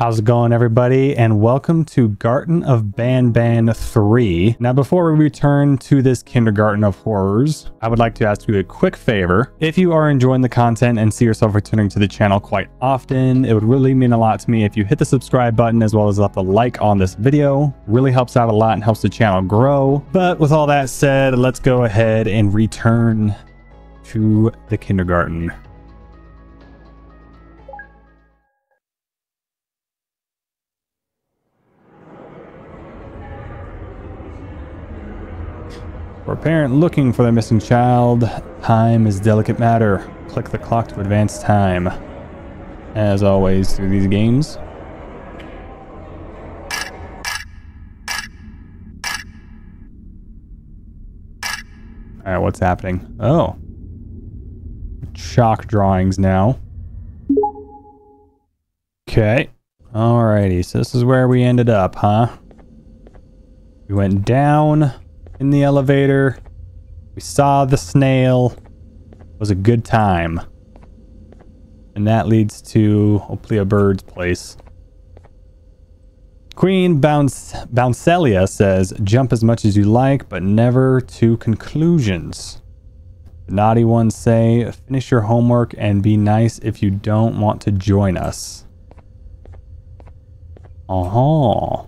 How's it going everybody and welcome to Garten of Banban 3. Now before we return to this kindergarten of horrors, I would like to ask you a quick favor. If you are enjoying the content and see yourself returning to the channel quite often, it would really mean a lot to me if you hit the subscribe button as well as left a like on this video. Really helps out a lot and helps the channel grow. But with all that said, let's go ahead and return to the kindergarten. For a parent looking for their missing child, time is delicate matter. Click the clock to advance time. As always through these games. Alright, what's happening? Oh. Chalk drawings now. Okay. Alrighty, so this is where we ended up, huh? We went down in the elevator. We saw the snail. It was a good time. And that leads to hopefully a bird's place. Queen Bounce Bouncelia says, jump as much as you like, but never to conclusions. The naughty ones say, finish your homework and be nice if you don't want to join us. Uh-huh.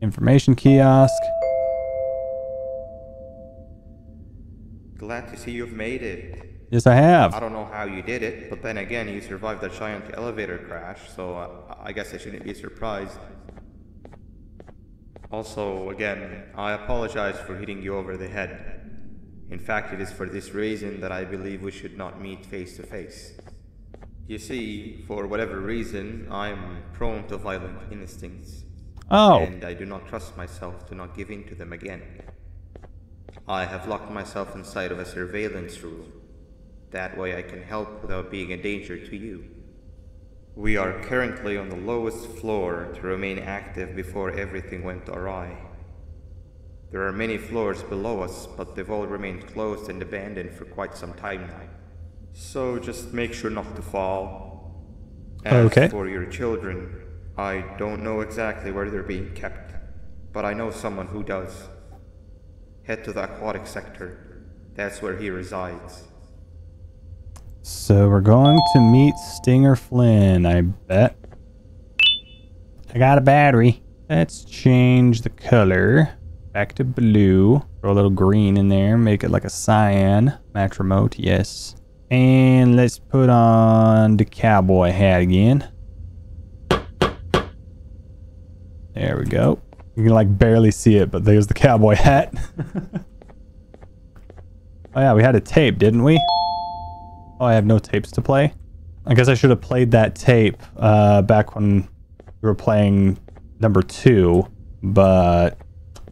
Information kiosk. Glad to see you've made it. Yes, I have. I don't know how you did it, but then again, you survived the giant elevator crash, so uh, I guess I shouldn't be surprised. Also, again, I apologize for hitting you over the head. In fact, it is for this reason that I believe we should not meet face to face. You see, for whatever reason, I am prone to violent instincts. Oh. And I do not trust myself to not give in to them again. I have locked myself inside of a surveillance room. That way I can help without being a danger to you. We are currently on the lowest floor to remain active before everything went awry. There are many floors below us, but they've all remained closed and abandoned for quite some time now. So just make sure not to fall. As Okay. for your children, I don't know exactly where they're being kept, but I know someone who does. Head to the aquatic sector. That's where he resides. So we're going to meet Stinger Flynn, I bet. I got a battery. Let's change the color back to blue. Throw a little green in there. Make it like a cyan. Match remote, yes. And let's put on the cowboy hat again. There we go. You can like barely see it, but there's the cowboy hat. oh yeah, we had a tape, didn't we? Oh, I have no tapes to play. I guess I should have played that tape uh, back when we were playing number two, but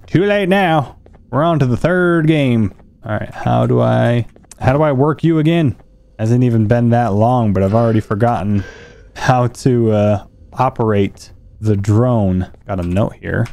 too late now. We're on to the third game. All right, how do I how do I work you again? Hasn't even been that long, but I've already forgotten how to uh, operate the drone. Got a note here.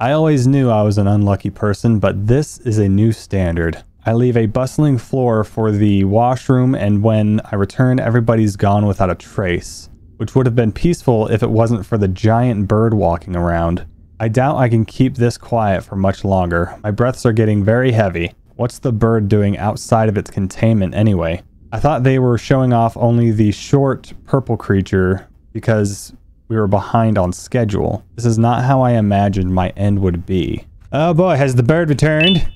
I always knew I was an unlucky person, but this is a new standard. I leave a bustling floor for the washroom, and when I return, everybody's gone without a trace, which would have been peaceful if it wasn't for the giant bird walking around. I doubt I can keep this quiet for much longer. My breaths are getting very heavy. What's the bird doing outside of its containment anyway? I thought they were showing off only the short purple creature because we were behind on schedule. This is not how I imagined my end would be. Oh boy, has the bird returned?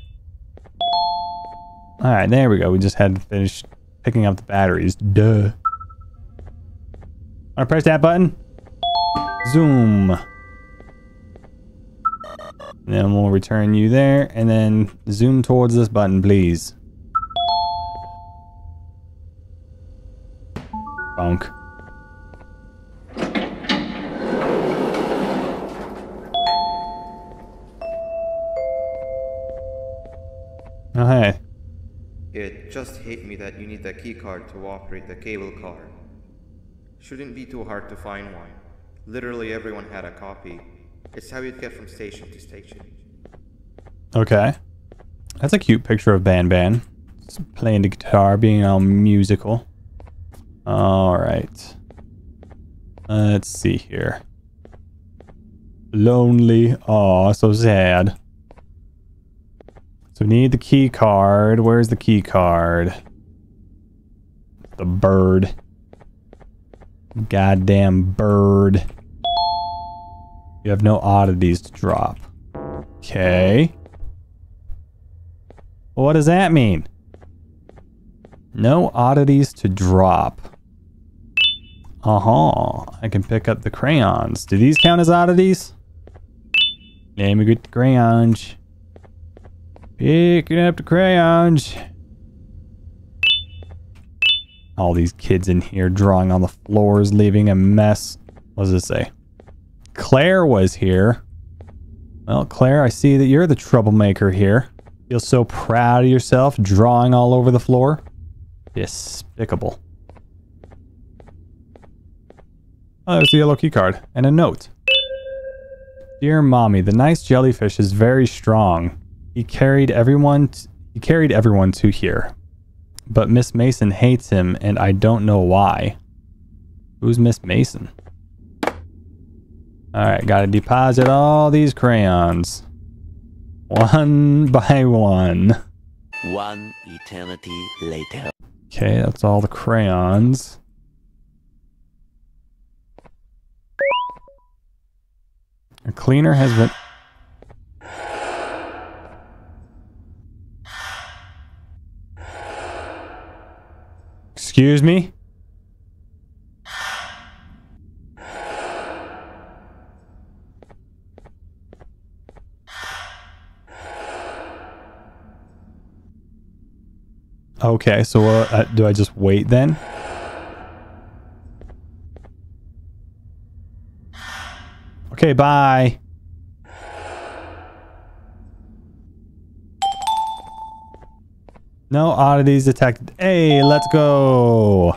Alright, there we go. We just had to finish picking up the batteries. Duh. Wanna press that button? Zoom. And then we'll return you there, and then zoom towards this button, please. Bonk. Oh, hey. It just hit me that you need the keycard to operate the cable car. Shouldn't be too hard to find one. Literally everyone had a copy. It's how you'd get from station to station. Okay. That's a cute picture of Ban Ban. Playing the guitar, being all musical. All right. Let's see here. Lonely. Oh, so sad. So we need the key card. Where's the key card? The bird. Goddamn bird. You have no oddities to drop. Okay. what does that mean? No oddities to drop. Uh-huh. I can pick up the crayons. Do these count as oddities? Let me get the crayons. Picking up the crayons. All these kids in here drawing on the floors, leaving a mess. What does it say? Claire was here. Well, Claire, I see that you're the troublemaker here. Feel so proud of yourself, drawing all over the floor. Despicable. Oh, there's the yellow key card and a note. Dear mommy, the nice jellyfish is very strong. He carried everyone. he carried everyone to here, but Miss Mason hates him, and I don't know why. Who's Miss Mason? All right, gotta deposit all these crayons, one by one. One eternity later. Okay, that's all the crayons. A cleaner has been... Excuse me? Okay, so uh, do I just wait then? Okay, bye. No oddities detected. Hey, let's go.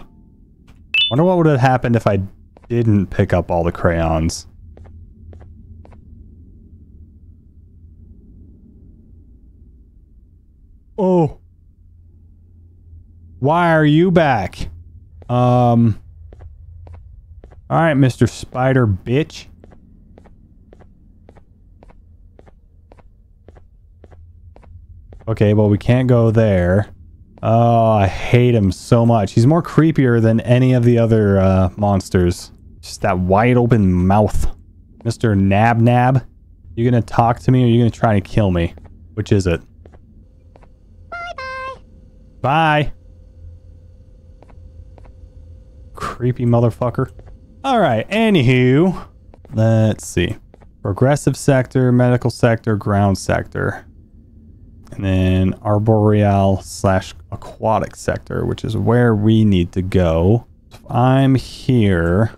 Wonder what would have happened if I didn't pick up all the crayons. Oh. Why are you back? Um. Alright, Mr. Spider Bitch. Okay, well, we can't go there. Oh, I hate him so much. He's more creepier than any of the other uh, monsters. Just that wide open mouth. Mr. Nab Nab, you gonna talk to me or you gonna try to kill me? Which is it? Bye-bye. Bye. Creepy motherfucker. All right, anywho, let's see. Progressive sector, medical sector, ground sector and then arboreal slash aquatic sector, which is where we need to go. If I'm here.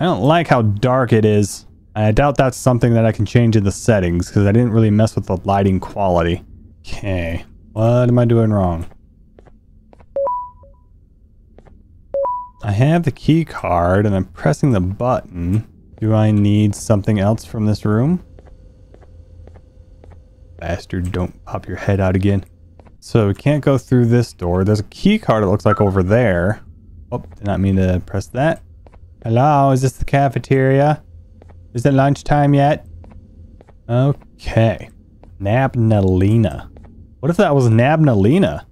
I don't like how dark it is. I doubt that's something that I can change in the settings because I didn't really mess with the lighting quality. Okay, what am I doing wrong? I have the key card and I'm pressing the button. Do I need something else from this room? Bastard, don't pop your head out again. So we can't go through this door. There's a key card it looks like over there. Oh, did not mean to press that. Hello, is this the cafeteria? Is it lunchtime yet? Okay. Nabnaleena. What if that was Nabnaleena?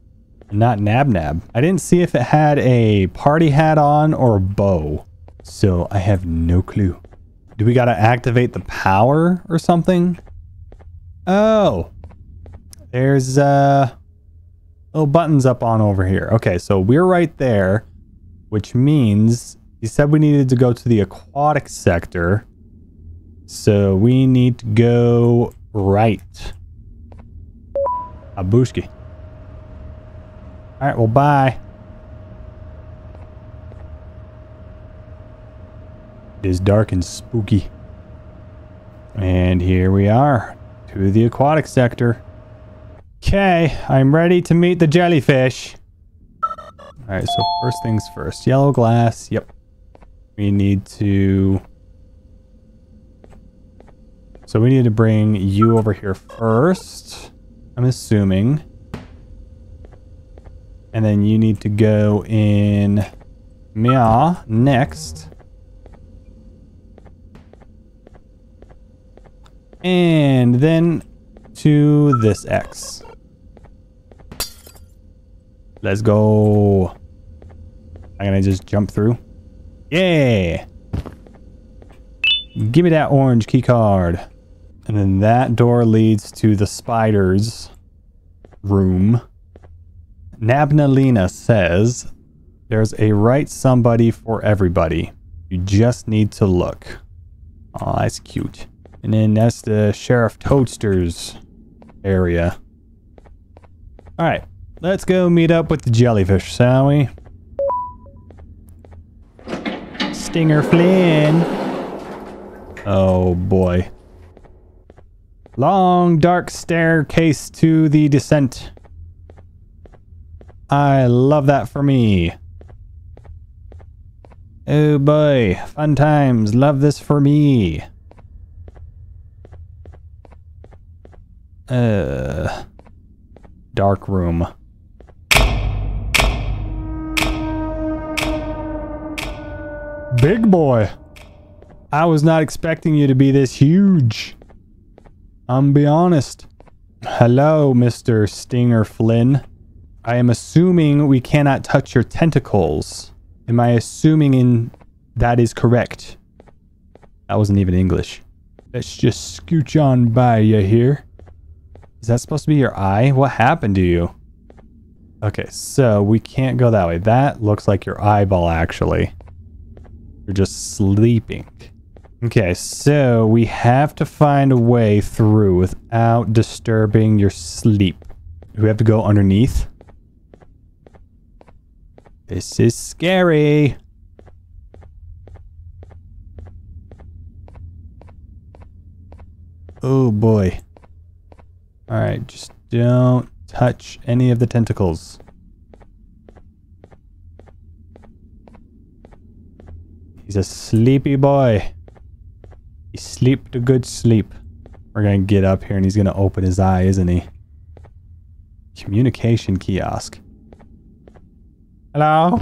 Not Nabnab. I didn't see if it had a party hat on or a bow. So I have no clue. Do we gotta activate the power or something? Oh. There's uh little buttons up on over here. Okay, so we're right there, which means he said we needed to go to the aquatic sector. So we need to go right. Abushki. Alright, well bye. It is dark and spooky. And here we are to the aquatic sector. Okay, I'm ready to meet the jellyfish. Alright, so first things first. Yellow glass, yep. We need to... So we need to bring you over here first. I'm assuming. And then you need to go in Mia next. And then to this X. Let's go. I'm gonna just jump through. Yeah. Give me that orange key card. And then that door leads to the spiders room. Nabnaleena says there's a right somebody for everybody. You just need to look. Oh, that's cute. And then that's the Sheriff Toadster's area. Alright, let's go meet up with the jellyfish, shall we? Stinger Flynn. Oh boy. Long dark staircase to the descent. I love that for me. Oh boy, fun times. Love this for me. Uh, dark room. Big boy. I was not expecting you to be this huge. I'm be honest. Hello, Mr. Stinger Flynn. I am assuming we cannot touch your tentacles. Am I assuming in that is correct? That wasn't even English. Let's just scooch on by you here. Is that supposed to be your eye? What happened to you? Okay, so we can't go that way. That looks like your eyeball, actually. You're just sleeping. Okay, so we have to find a way through without disturbing your sleep. Do we have to go underneath? This is scary. Oh boy. Alright, just don't touch any of the tentacles. He's a sleepy boy. He sleep a good sleep. We're gonna get up here and he's gonna open his eye, isn't he? Communication kiosk. Hello?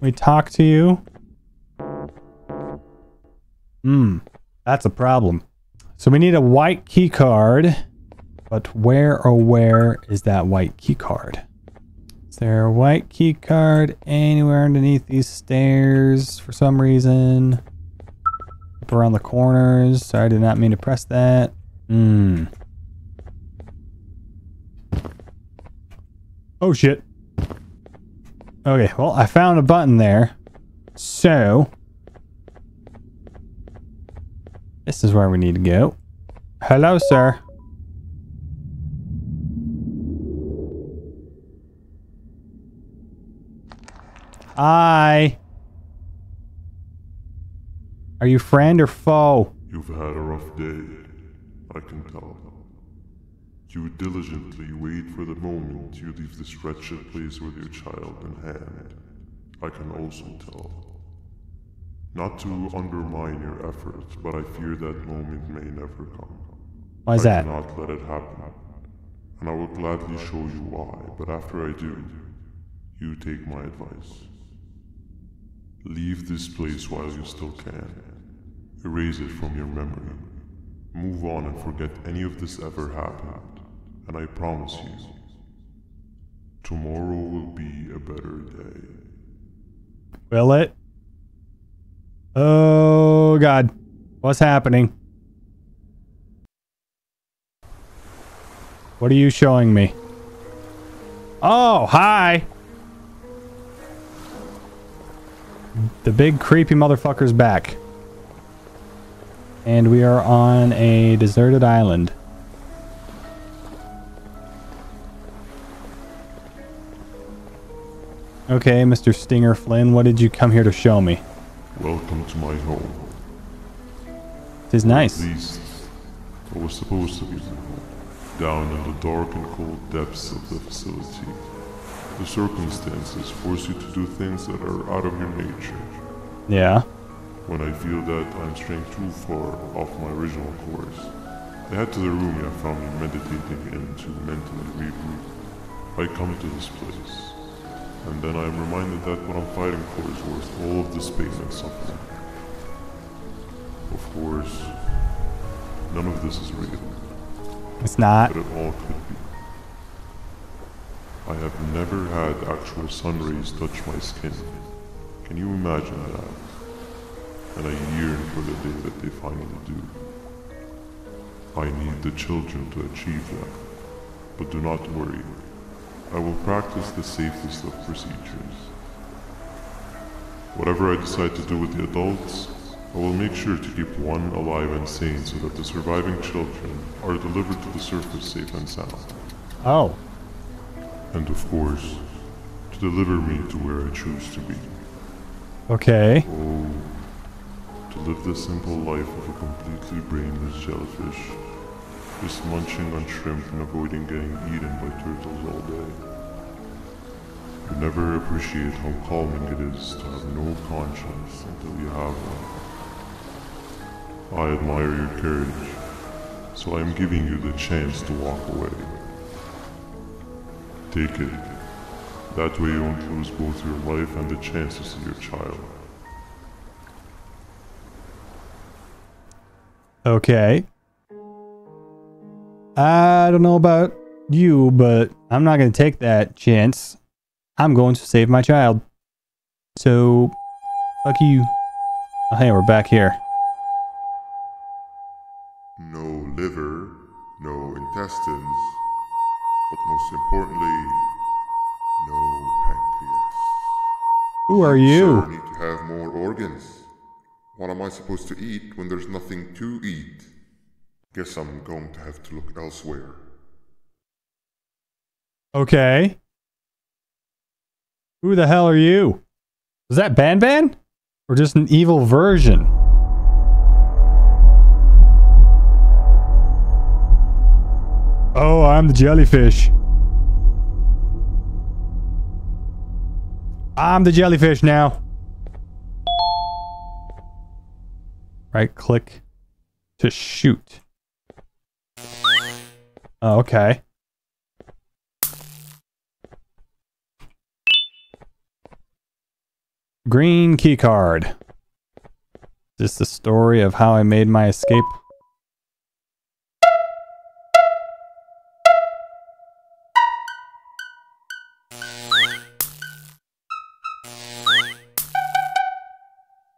We talk to you? Hmm, that's a problem. So we need a white key card. But where or where is that white key card? Is there a white key card anywhere underneath these stairs for some reason? Up around the corners. Sorry, I did not mean to press that. Hmm. Oh shit. Okay, well, I found a button there. So, this is where we need to go. Hello, sir. Hi. Are you friend or foe? You've had a rough day, I can tell. You diligently wait for the moment you leave this wretched place with your child in hand. I can also tell. Not to undermine your efforts, but I fear that moment may never come. Why is I that? cannot let it happen. And I will gladly show you why, but after I do, you take my advice. Leave this place while you still can. Erase it from your memory. Move on and forget any of this ever happened. And I promise you, tomorrow will be a better day. Will it? Oh, God. What's happening? What are you showing me? Oh, hi. The big creepy motherfucker's back. And we are on a deserted island. Okay, Mr. Stinger Flynn, what did you come here to show me? Welcome to my home. It is nice. At least, what was supposed to be my home. Down in the dark and cold depths of the facility. The circumstances force you to do things that are out of your nature. Yeah. When I feel that I'm straying too far off my original course, I head to the room I found me meditating in to mentally regroup. I come to this place, And then I am reminded that what I'm fighting for is worth all of this pain and suffering. Of course, none of this is real, It's not. but it all could be. I have never had actual sun rays touch my skin. Can you imagine that? And I yearn for the day that they finally do. I need the children to achieve that. But do not worry. I will practice the safest of procedures. Whatever I decide to do with the adults, I will make sure to keep one alive and sane so that the surviving children are delivered to the surface safe and sound. Oh. And of course, to deliver me to where I choose to be. Okay. Oh, to live the simple life of a completely brainless jellyfish, just munching on shrimp and avoiding getting eaten by turtles all day. You never appreciate how calming it is to have no conscience until you have one. I admire your courage, so I am giving you the chance to walk away. Take it. That way you won't lose both your life and the chance to see your child. Okay. I don't know about you, but I'm not going to take that chance. I'm going to save my child. So, fuck you. Oh, hey, we're back here. No liver, no intestines, but most importantly, no pancreas. Who are you? need to have more organs. What am I supposed to eat when there's nothing to eat? Guess I'm going to have to look elsewhere. Okay. Who the hell are you? Is that Ban Ban? Or just an evil version? Oh, I'm the jellyfish. I'm the jellyfish now. Right click to shoot. Oh, okay. Green key card. Is this the story of how I made my escape?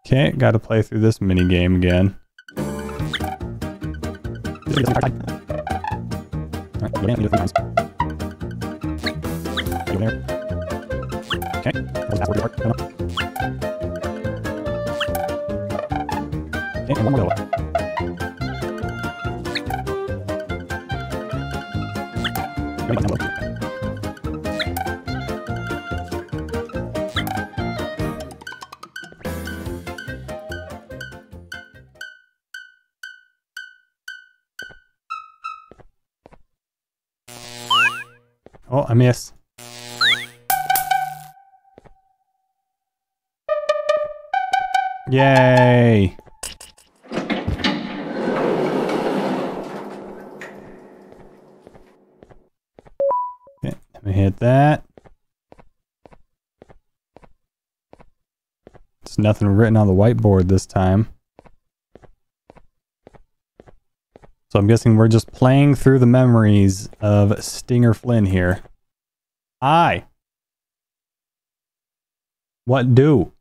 Okay, gotta play through this mini game again. Okay. Okay, and one more level. Oh, I missed. Yay! Okay, let me hit that. There's nothing written on the whiteboard this time. So I'm guessing we're just playing through the memories of Stinger Flynn here. Hi. What do?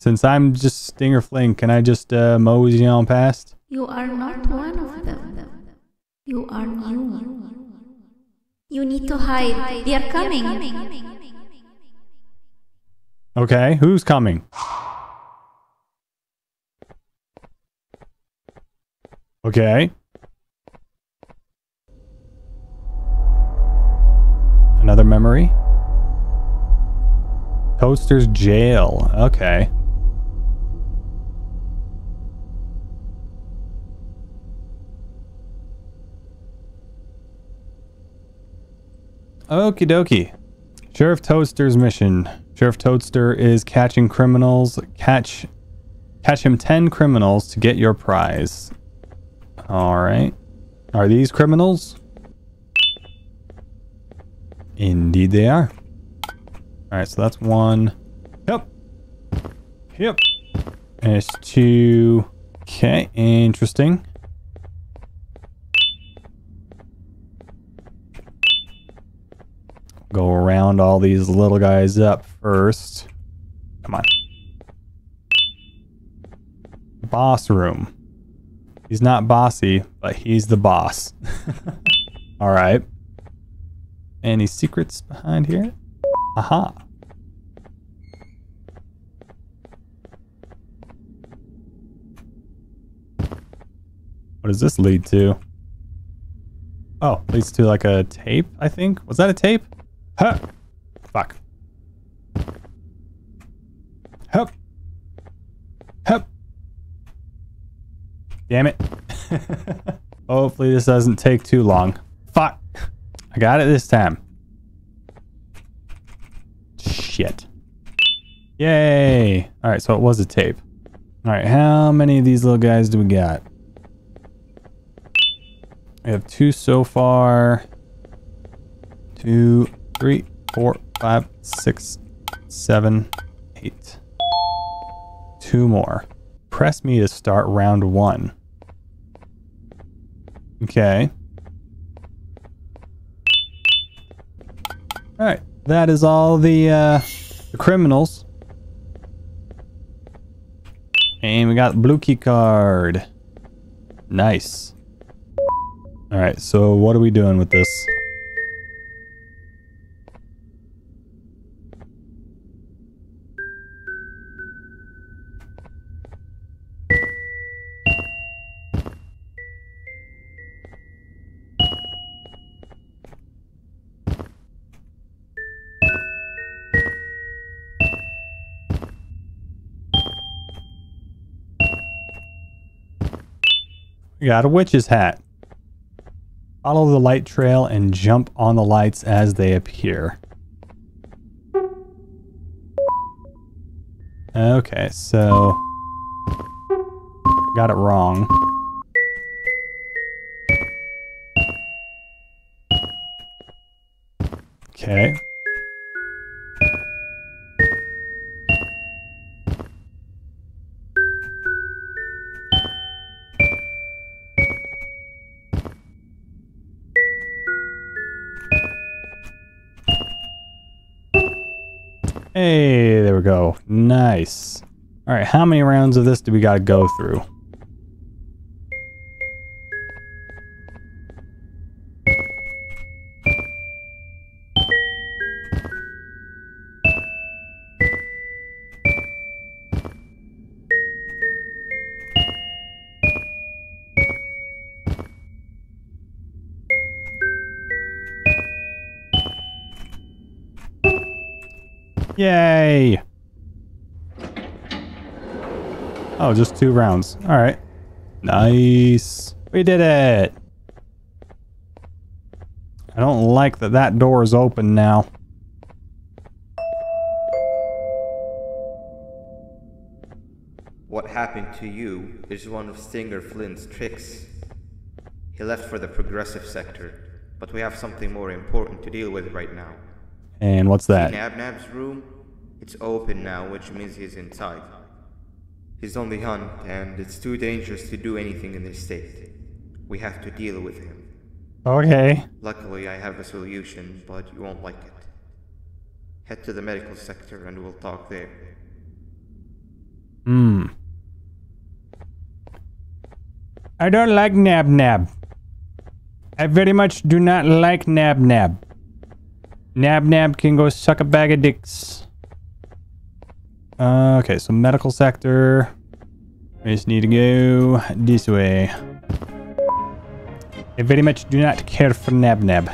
Since I'm just Stinger Flynn, can I just uh, mosey on past? You are not one of them. You are new. You need to hide. They are coming. Okay, who's coming? Okay. Memory. Toadster's jail. Okay. Okie dokie. Sheriff Toadster's mission. Sheriff Toadster is catching criminals. Catch catch him 10 criminals to get your prize. All right. Are these criminals? Indeed they are. All right, so that's one. Yep. Yep. It's two. Okay, interesting. Go around all these little guys up first. Come on. Boss room. He's not bossy, but he's the boss. all right. Any secrets behind here? Aha. What does this lead to? Oh, leads to like a tape, I think. Was that a tape? Huh. Fuck. Hup. Hup. Damn it. Hopefully this doesn't take too long. I got it this time. Shit. Yay. All right, so it was a tape. All right, how many of these little guys do we got? We have two so far. Two, three, four, five, six, seven, eight. Two more. Press me to start round one. Okay. All right, that is all the uh, the criminals. And we got blue key card. Nice. All right, so what are we doing with this? Got a witch's hat. Follow the light trail and jump on the lights as they appear. Okay, so... Got it wrong. Okay. Hey, there we go. Nice. All right, how many rounds of this do we got to go through? Oh, just two rounds. All right. Nice. We did it. I don't like that that door is open now. What happened to you is one of Stinger Flynn's tricks. He left for the progressive sector, but we have something more important to deal with right now. And what's that? Nabnab's room? It's open now, which means he's inside. He's on the hunt, and it's too dangerous to do anything in this state. We have to deal with him. Okay. Luckily, I have a solution, but you won't like it. Head to the medical sector and we'll talk there. Hmm. I don't like Nab Nab. I very much do not like Nab Nab. Nab Nab can go suck a bag of dicks. Uh, okay, so medical sector. We just need to go this way. I very much do not care for Nab Nab.